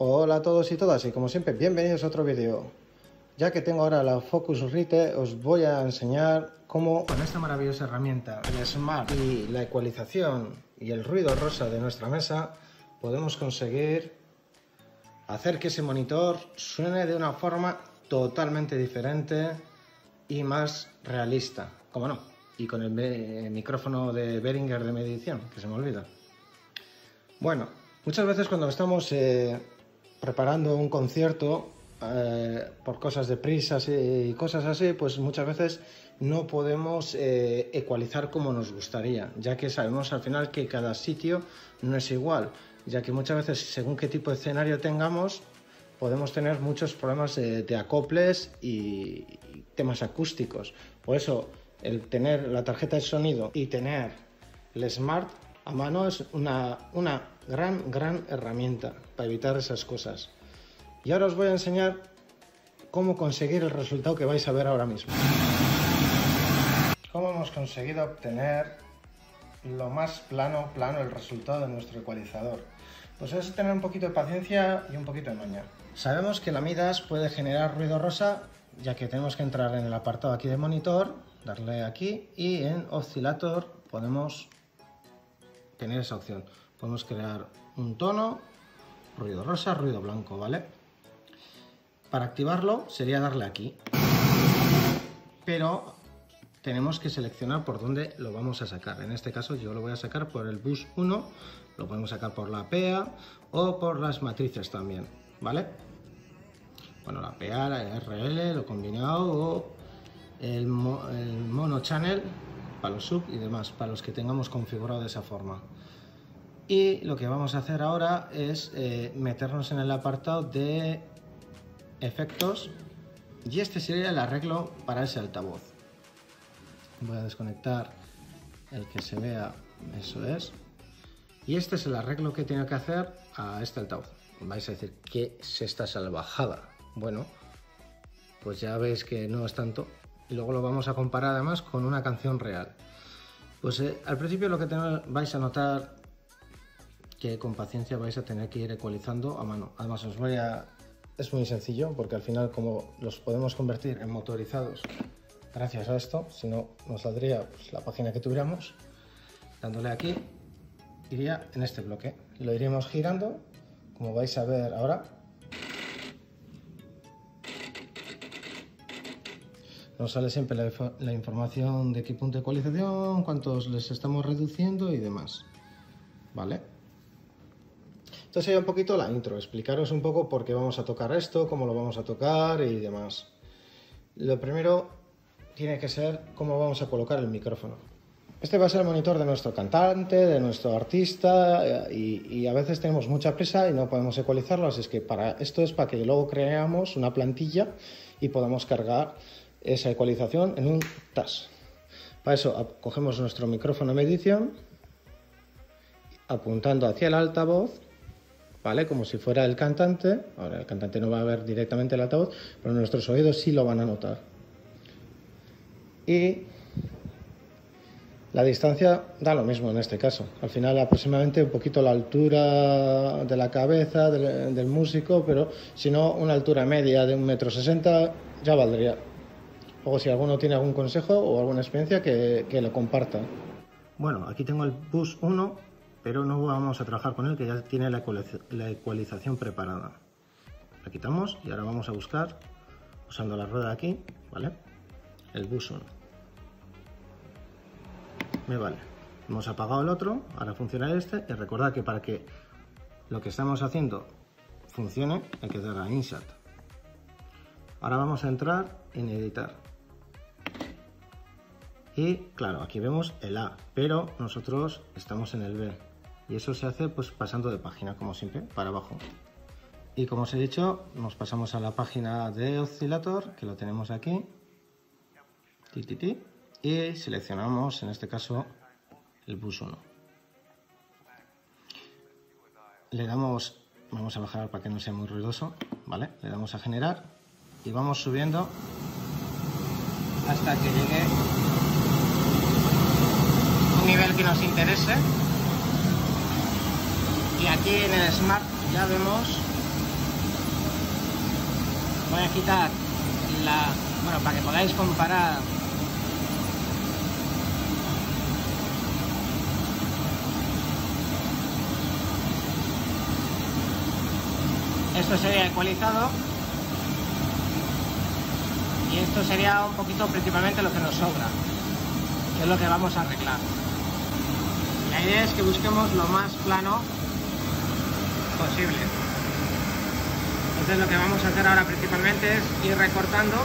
Hola a todos y todas y como siempre bienvenidos a otro vídeo. Ya que tengo ahora la Focusrite os voy a enseñar cómo con esta maravillosa herramienta, el Smart y la ecualización y el ruido rosa de nuestra mesa podemos conseguir hacer que ese monitor suene de una forma totalmente diferente y más realista, como no, y con el micrófono de Behringer de medición, que se me olvida. Bueno, muchas veces cuando estamos eh, preparando un concierto eh, por cosas de prisas y cosas así, pues muchas veces no podemos eh, ecualizar como nos gustaría, ya que sabemos al final que cada sitio no es igual, ya que muchas veces según qué tipo de escenario tengamos, podemos tener muchos problemas de, acoples y, temas acústicos. Por eso el tener la tarjeta de sonido y tener el Smart a mano es una, una gran, gran herramienta para evitar esas cosas. Y ahora os voy a enseñar cómo conseguir el resultado que vais a ver ahora mismo. Cómo hemos conseguido obtener lo más plano, plano el resultado de nuestro ecualizador. Pues es tener un poquito de paciencia y un poquito de maña. Sabemos que la Midas puede generar ruido rosa, ya que tenemos que entrar en el apartado aquí de monitor, darle aquí y en oscilator podemos tener esa opción. Podemos crear un tono, ruido rosa, ruido blanco, ¿vale? Para activarlo sería darle aquí. Pero tenemos que seleccionar por dónde lo vamos a sacar. En este caso yo lo voy a sacar por el bus 1, lo podemos sacar por la PEA o por las matrices también, ¿vale? Bueno, la PEA, la RL, lo combinado o el, el mono channel para los sub y demás, para los que tengamos configurado de esa forma. Y lo que vamos a hacer ahora es eh, meternos en el apartado de efectos y este sería el arreglo para ese altavoz. Voy a desconectar el que se vea, eso es. Y este es el arreglo que tiene que hacer a este altavoz. Vais a decir, ¿qué es esta salvajada? Bueno, pues ya veis que no es tanto. Y luego lo vamos a comparar además con una canción real. Pues eh, al principio lo que vais a notar que con paciencia vais a tener que ir ecualizando a mano. Además os voy a... Es muy sencillo porque al final como los podemos convertir en motorizados gracias a esto, si no nos saldría pues, la página que tuviéramos, dándole aquí, iría en este bloque. Lo iríamos girando, como vais a ver ahora. Nos sale siempre la, información de qué punto de ecualización, cuántos les estamos reduciendo y demás. ¿Vale? Entonces sería un poquito la intro, explicaros un poco por qué vamos a tocar esto, cómo lo vamos a tocar y demás. Lo primero tiene que ser cómo vamos a colocar el micrófono. Este va a ser el monitor de nuestro cantante, de nuestro artista y, a veces tenemos mucha prisa y no podemos ecualizarlo, así es que para esto es para que luego creamos una plantilla y podamos cargar esa ecualización en un TAS. Para eso cogemos nuestro micrófono medición, apuntando hacia el altavoz ¿vale? Como si fuera el cantante. Ahora, el cantante no va a ver directamente el altavoz, pero nuestros oídos sí lo van a notar. Y la distancia da lo mismo en este caso. Al final, aproximadamente un poquito la altura de la cabeza del, músico, pero si no, una altura media de un metro sesenta ya valdría. Luego, si alguno tiene algún consejo o alguna experiencia, que, que lo comparta. Bueno, aquí tengo el bus 1 pero no vamos a trabajar con él que ya tiene la, ecualización preparada. La quitamos y ahora vamos a buscar, usando la rueda aquí, ¿vale? El bus 1. Me vale. Hemos apagado el otro, ahora funciona este y recordad que para que lo que estamos haciendo funcione hay que darle a Insert. Ahora vamos a entrar en editar. Y claro, aquí vemos el A, pero nosotros estamos en el B. Y eso se hace pues pasando de página como siempre para abajo. Y como os he dicho nos pasamos a la página de oscilator que lo tenemos aquí. Y seleccionamos en este caso el bus 1 le damos vamos a bajar para que no sea muy ruidoso vale le damos a generar y vamos subiendo hasta que llegue nivel que nos interese. Y aquí en el Smart ya vemos voy a quitar la... Bueno, para que podáis comparar. Esto sería ecualizado. Y esto sería un poquito principalmente lo que nos sobra que es lo que vamos a arreglar la idea es que busquemos lo más plano posible. Entonces lo que vamos a hacer ahora principalmente es ir recortando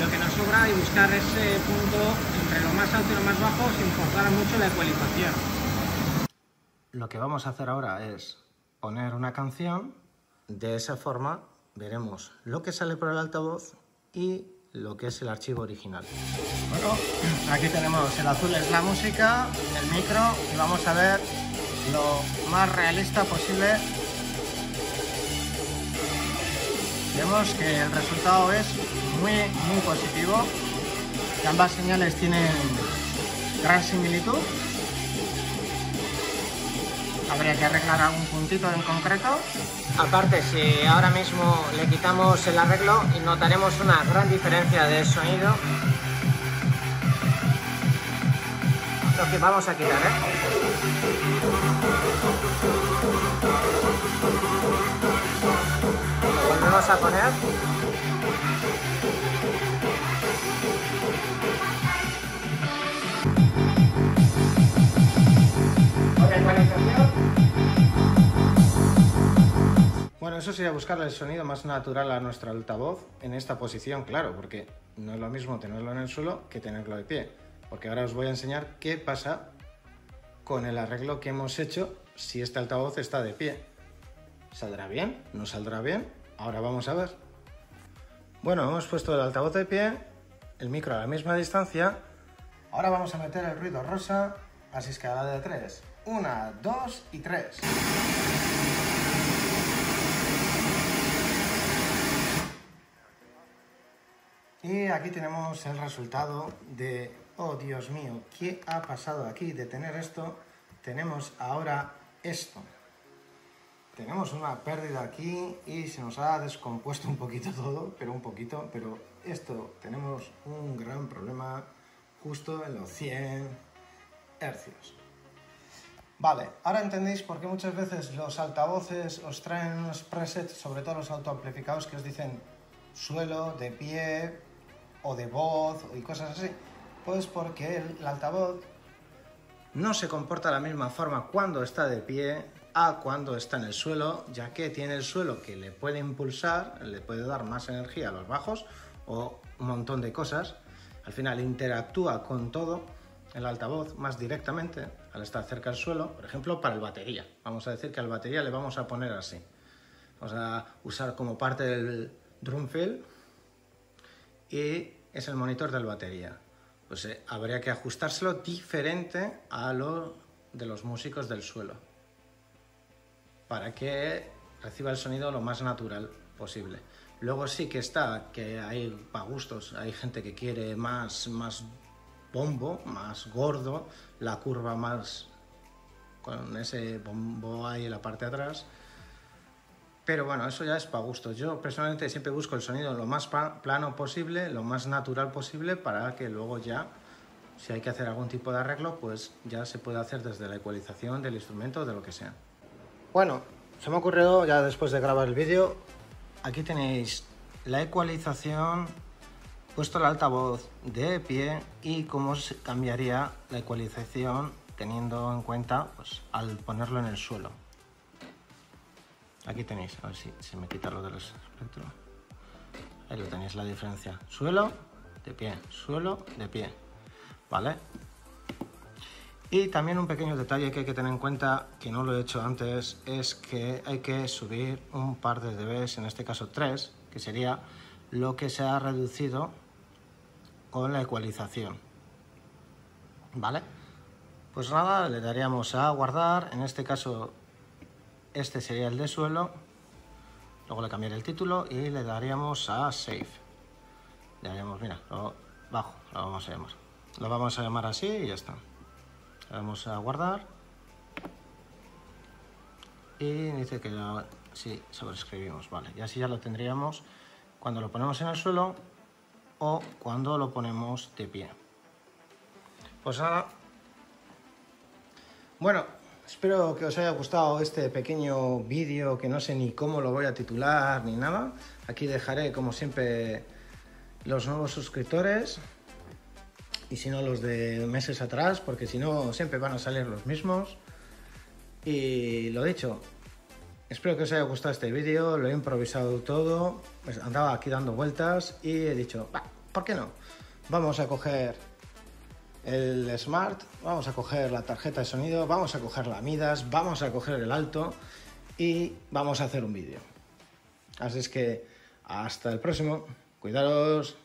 lo que nos sobra y buscar ese punto entre lo más alto y lo más bajo sin forzar mucho la ecualización. Lo que vamos a hacer ahora es poner una canción. De esa forma veremos lo que sale por el altavoz y lo que es el archivo original. Bueno, aquí tenemos el azul es la música, el micro y vamos a ver lo más realista posible. Vemos que el resultado es muy, muy positivo. ambas señales tienen gran similitud. Habría que arreglar algún puntito en concreto. Aparte, si ahora mismo le quitamos el arreglo, y notaremos una gran diferencia de sonido. Lo que vamos a quitar, ¿eh? Lo volvemos a poner. Eso sería buscarle el sonido más natural a nuestro altavoz en esta posición, claro, porque no es lo mismo tenerlo en el suelo que tenerlo de pie. Porque ahora os voy a enseñar qué pasa con el arreglo que hemos hecho si este altavoz está de pie. ¿Saldrá bien? ¿No saldrá bien? Ahora vamos a ver. Bueno, hemos puesto el altavoz de pie, el micro a la misma distancia. Ahora vamos a meter el ruido rosa a escala de 3. Una, dos y tres. Y aquí tenemos el resultado de, oh Dios mío, ¿qué ha pasado aquí? De tener esto, tenemos ahora esto. Tenemos una pérdida aquí y se nos ha descompuesto un poquito todo, pero un poquito, pero esto tenemos un gran problema justo en los 100 hercios. Vale, ahora entendéis por qué muchas veces los altavoces os traen unos presets, sobre todo los autoamplificados, que os dicen suelo, de pie, o de voz y cosas así? Pues porque el, altavoz no se comporta de la misma forma cuando está de pie a cuando está en el suelo, ya que tiene el suelo que le puede impulsar, le puede dar más energía a los bajos o un montón de cosas. Al final interactúa con todo el altavoz más directamente al estar cerca del suelo, por ejemplo, para el batería. Vamos a decir que al batería le vamos a poner así. Vamos a usar como parte del drum fill y es el monitor del batería. Pues eh, habría que ajustárselo diferente a lo de los músicos del suelo para que reciba el sonido lo más natural posible. Luego sí que está, que hay para gustos, hay gente que quiere más, más bombo, más gordo, la curva más con ese bombo ahí en la parte de atrás, pero bueno, eso ya es para gusto. Yo personalmente siempre busco el sonido lo más plano posible, lo más natural posible, para que luego ya, si hay que hacer algún tipo de arreglo, pues ya se puede hacer desde la ecualización del instrumento o de lo que sea. Bueno, se me ha ocurrido ya después de grabar el vídeo, aquí tenéis la ecualización, puesto el altavoz de pie y cómo se cambiaría la ecualización teniendo en cuenta pues, al ponerlo en el suelo. Aquí tenéis, a ver si se me quita lo del espectro. Ahí lo tenéis la diferencia. Suelo, de pie, suelo, de pie. ¿Vale? Y también un pequeño detalle que hay que tener en cuenta, que no lo he hecho antes, es que hay que subir un par de dBs, en este caso 3, que sería lo que se ha reducido con la ecualización. ¿Vale? Pues nada, le daríamos a guardar, en este caso este sería el de suelo. Luego le cambiaré el título y le daríamos a Save. Le daríamos, mira, lo bajo, lo vamos a llamar. Lo vamos a llamar así y ya está. Le vamos a guardar. Y dice que ya, sí, sobrescribimos, vale. Y así ya lo tendríamos cuando lo ponemos en el suelo o cuando lo ponemos de pie. Pues ahora, bueno, espero que os haya gustado este pequeño vídeo que no sé ni cómo lo voy a titular ni nada. Aquí dejaré como siempre los nuevos suscriptores y si no los de meses atrás, porque si no siempre van a salir los mismos. Y lo dicho, espero que os haya gustado este vídeo, lo he improvisado todo, pues andaba aquí dando vueltas y he dicho, ¿por qué no? Vamos a coger el Smart, vamos a coger la tarjeta de sonido, vamos a coger la Midas, vamos a coger el alto y vamos a hacer un vídeo. Así es que hasta el próximo, cuidaros.